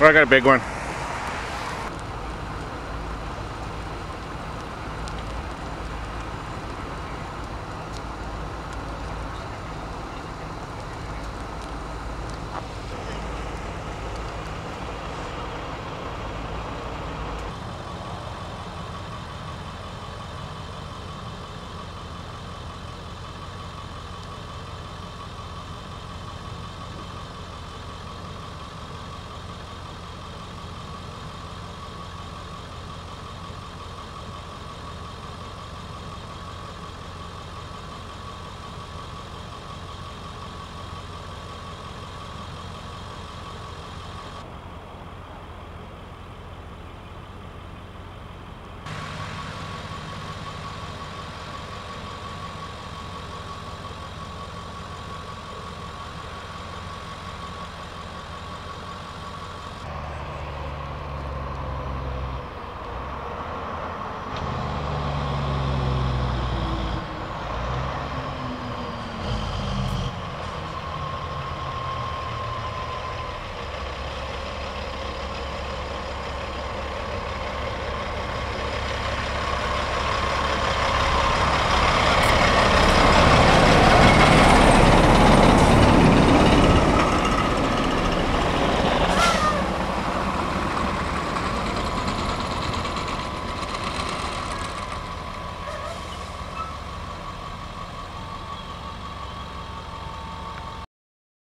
I got a big one.